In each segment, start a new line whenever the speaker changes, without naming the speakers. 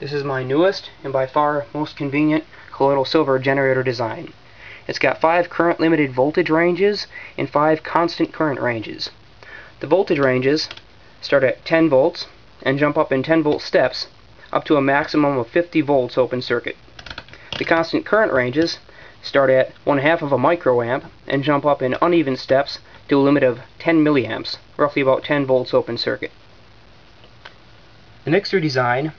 This is my newest and by far most convenient colloidal silver generator design. It's got five current limited voltage ranges and five constant current ranges. The voltage ranges start at 10 volts and jump up in 10 volt steps up to a maximum of 50 volts open circuit. The constant current ranges start at one half of a microamp and jump up in uneven steps to a limit of 10 milliamps, roughly about 10 volts open circuit. The Nixter design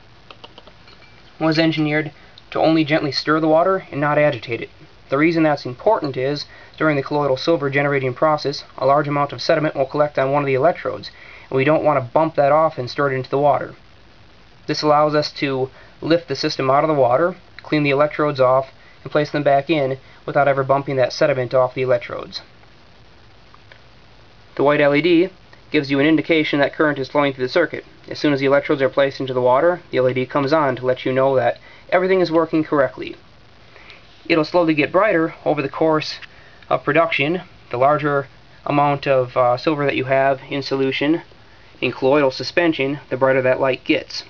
was engineered to only gently stir the water and not agitate it. The reason that's important is, during the colloidal silver generating process, a large amount of sediment will collect on one of the electrodes, and we don't want to bump that off and stir it into the water. This allows us to lift the system out of the water, clean the electrodes off, and place them back in without ever bumping that sediment off the electrodes. The white LED gives you an indication that current is flowing through the circuit. As soon as the electrodes are placed into the water, the LED comes on to let you know that everything is working correctly. It'll slowly get brighter over the course of production. The larger amount of uh, silver that you have in solution in colloidal suspension, the brighter that light gets.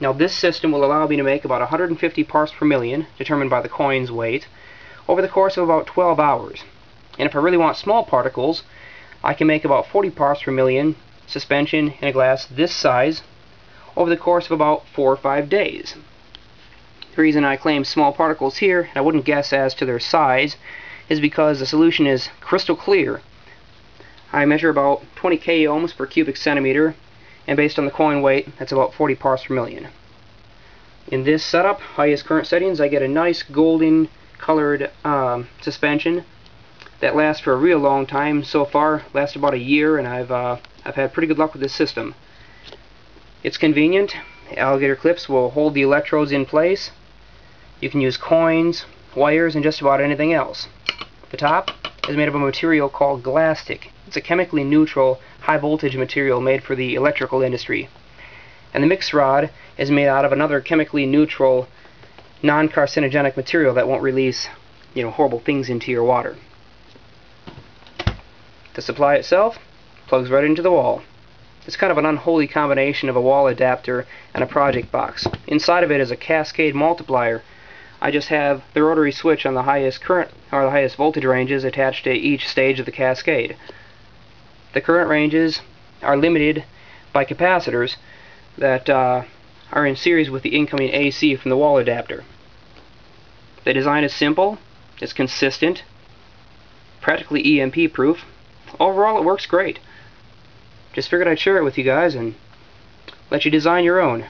Now this system will allow me to make about 150 parts per million, determined by the coin's weight, over the course of about 12 hours. And if I really want small particles, I can make about 40 parts per million suspension in a glass this size over the course of about 4 or 5 days. The reason I claim small particles here, and I wouldn't guess as to their size, is because the solution is crystal clear. I measure about 20 k ohms per cubic centimeter, and based on the coin weight, that's about 40 parts per million. In this setup, highest current settings, I get a nice golden colored um, suspension that lasts for a real long time so far lasts about a year and I've uh, I've had pretty good luck with this system. It's convenient. Alligator clips will hold the electrodes in place. You can use coins wires and just about anything else. The top is made of a material called Glastic. It's a chemically neutral high voltage material made for the electrical industry. And the mix rod is made out of another chemically neutral non-carcinogenic material that won't release you know horrible things into your water the supply itself plugs right into the wall. It's kind of an unholy combination of a wall adapter and a project box. Inside of it is a cascade multiplier. I just have the rotary switch on the highest current or the highest voltage ranges attached to each stage of the cascade. The current ranges are limited by capacitors that uh, are in series with the incoming AC from the wall adapter. The design is simple, it's consistent, practically EMP proof, overall it works great. Just figured I'd share it with you guys and let you design your own.